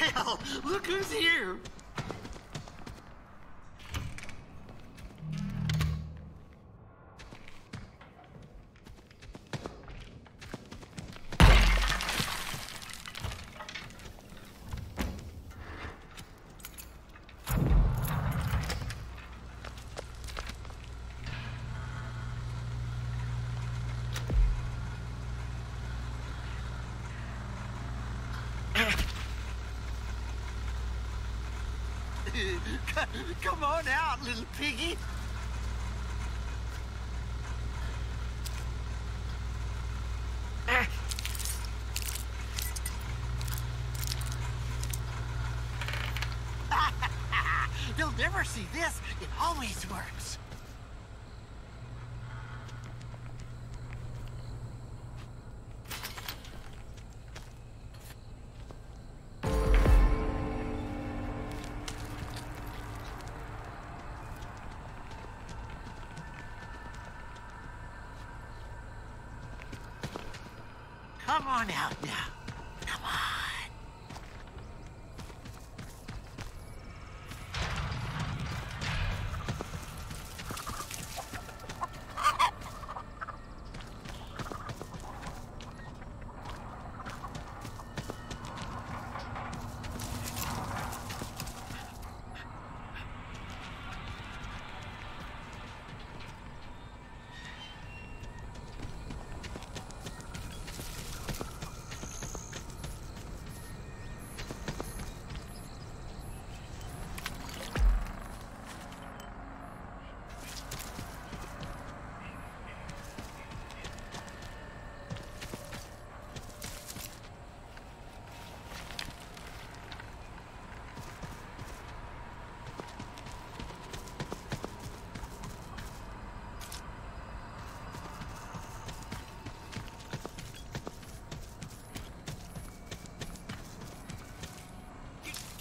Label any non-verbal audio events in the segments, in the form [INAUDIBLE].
Well, look who's here. [LAUGHS] Come on out, little piggy. [LAUGHS] They'll never see this. It always works. Come on out now. Come on.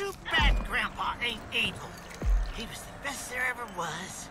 Too bad Grandpa ain't able. He was the best there ever was.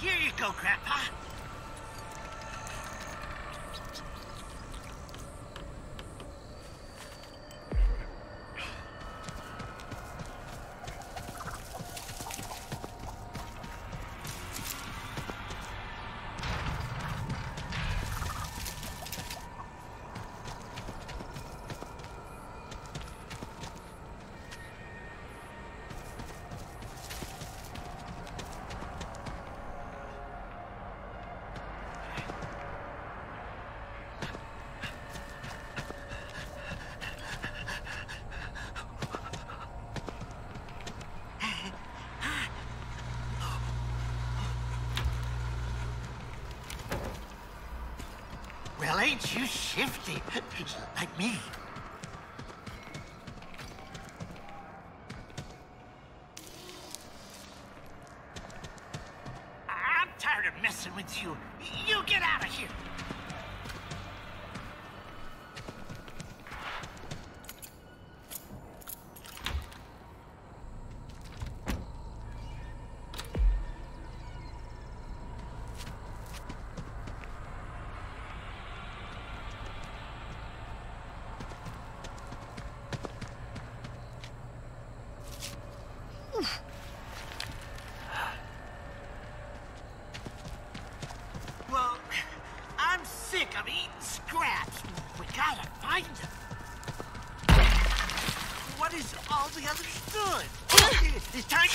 Here you go, Grandpa. Ain't you shifty? Like me. right? What is all the other stood? [LAUGHS] it's time